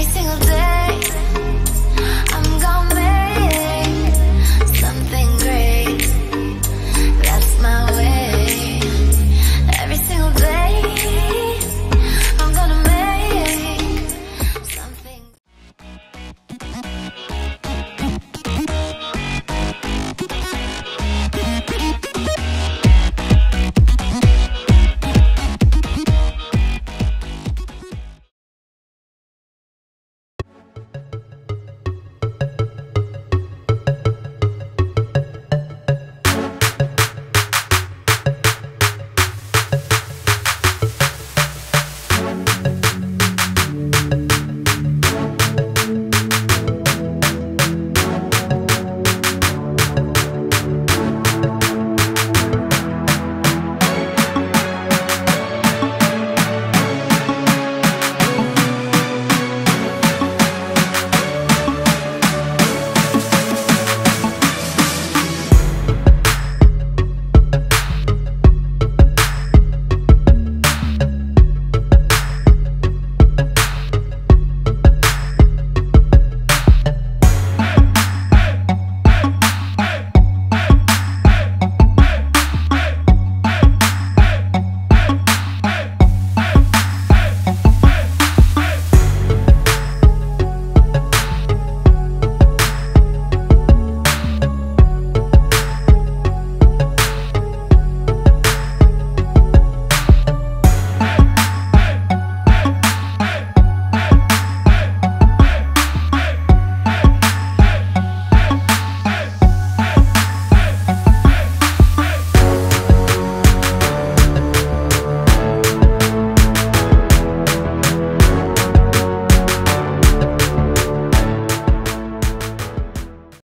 every single day.